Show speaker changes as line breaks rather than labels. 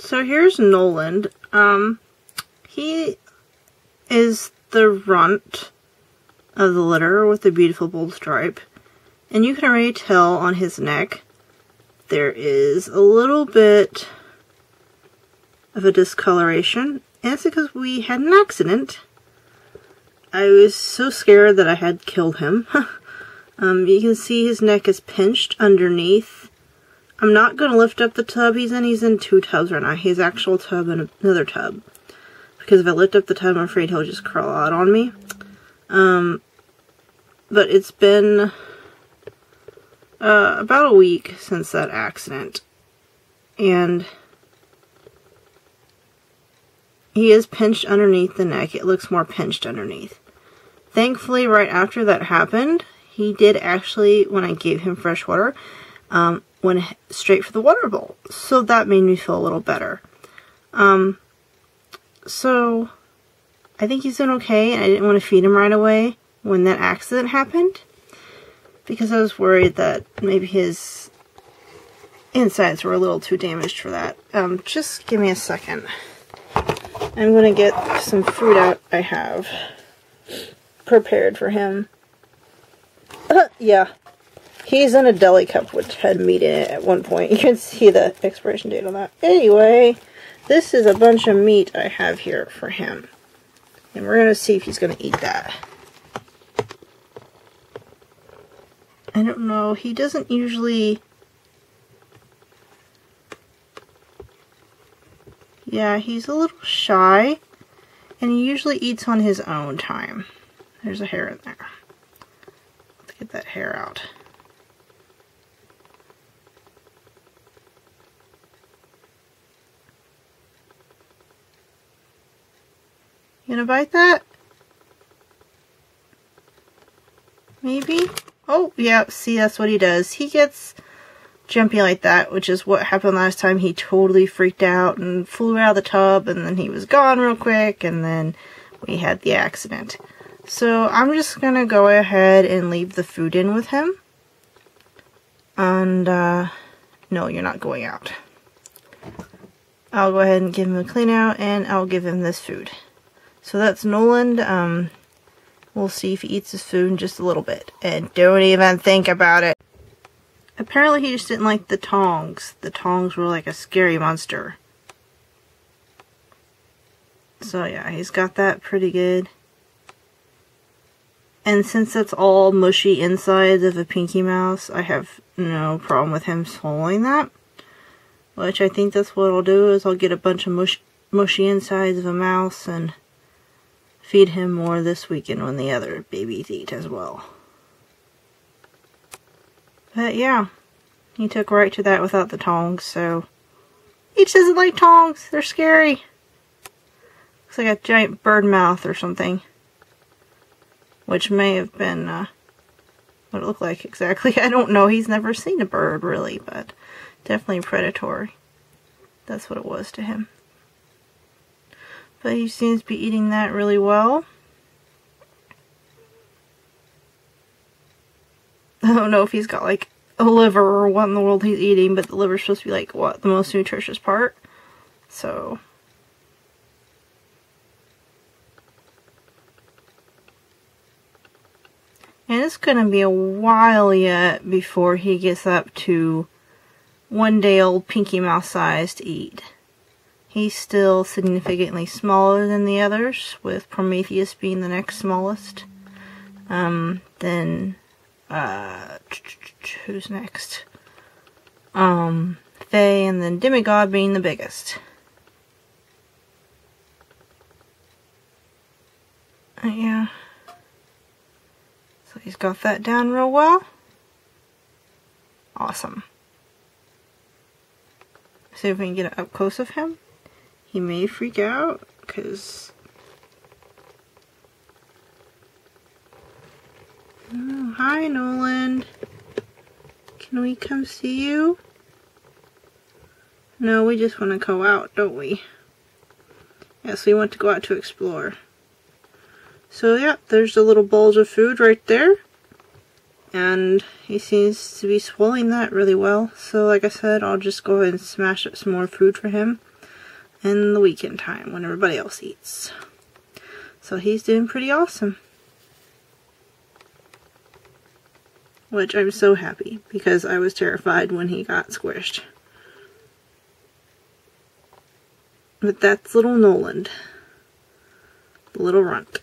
So here's Noland. Um, he is the runt of the litter with the beautiful bold stripe. And you can already tell on his neck there is a little bit of a discoloration. And it's because we had an accident. I was so scared that I had killed him. um, you can see his neck is pinched underneath. I'm not going to lift up the tub he's in. He's in two tubs right now. His actual tub and another tub. Because if I lift up the tub, I'm afraid he'll just crawl out on me. Um, but it's been uh, about a week since that accident. And he is pinched underneath the neck. It looks more pinched underneath. Thankfully, right after that happened, he did actually, when I gave him fresh water, um, went straight for the water bowl. So that made me feel a little better. Um, so I think he's doing okay, and I didn't want to feed him right away when that accident happened because I was worried that maybe his insides were a little too damaged for that. Um, just give me a second. I'm going to get some food out I have prepared for him. Uh, yeah. He's in a deli cup which had meat in it at one point. You can see the expiration date on that. Anyway, this is a bunch of meat I have here for him. And we're going to see if he's going to eat that. I don't know. He doesn't usually... Yeah, he's a little shy. And he usually eats on his own time. There's a hair in there. Let's get that hair out. You gonna bite that? Maybe? Oh, yeah, see, that's what he does. He gets jumpy like that, which is what happened last time. He totally freaked out and flew out of the tub, and then he was gone real quick, and then we had the accident. So I'm just going to go ahead and leave the food in with him. And, uh, no, you're not going out. I'll go ahead and give him a clean out, and I'll give him this food. So that's Noland. Um, We'll see if he eats his food in just a little bit. And don't even think about it. Apparently he just didn't like the tongs. The tongs were like a scary monster. So yeah, he's got that pretty good. And since that's all mushy insides of a Pinky Mouse, I have no problem with him swallowing that. Which I think that's what I'll do, is I'll get a bunch of mush mushy insides of a mouse and feed him more this weekend when the other babies eat as well. But yeah, he took right to that without the tongs, so he doesn't like tongs. They're scary. Looks like a giant bird mouth or something. Which may have been uh, what it looked like exactly. I don't know. He's never seen a bird really, but definitely predatory. That's what it was to him. But he seems to be eating that really well. I don't know if he's got like a liver or what in the world he's eating, but the liver's supposed to be like what the most nutritious part. So And it's going to be a while yet before he gets up to one day old Pinky Mouse size to eat. He's still significantly smaller than the others, with Prometheus being the next smallest. Um, then, uh, who's next? Um, Faye and then Demigod being the biggest. Uh, yeah. So he's got that down real well. Awesome. See if we can get up close of him he may freak out because oh, hi Noland can we come see you? No we just want to go out don't we? Yes we want to go out to explore. So yeah there's a little bulge of food right there and he seems to be swallowing that really well. So like I said I'll just go ahead and smash up some more food for him in the weekend time when everybody else eats. So he's doing pretty awesome. Which I'm so happy because I was terrified when he got squished. But that's little Noland. The little runt.